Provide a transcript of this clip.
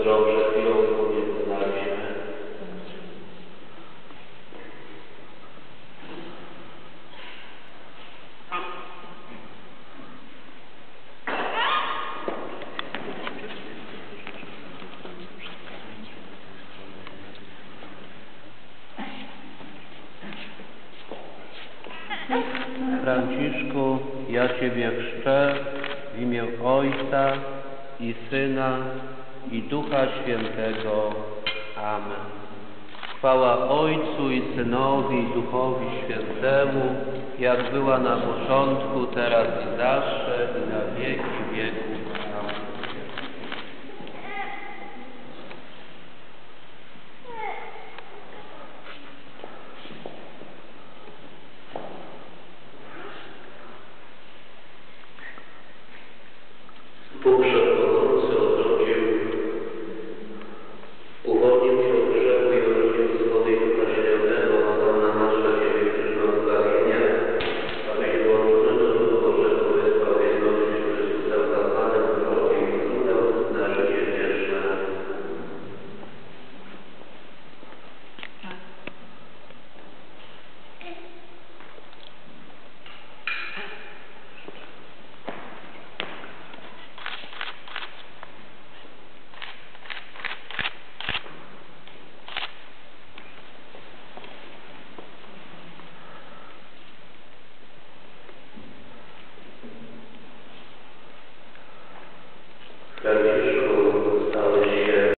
którą przed chwilą wyznaliśmy. Franciszku, ja Ciebie chrzczę w imię Ojca i Syna i Ducha Świętego. Amen. Chwała Ojcu i Synowi i Duchowi Świętemu, jak była na początku, teraz i zawsze i na wieki wieków. Amen. that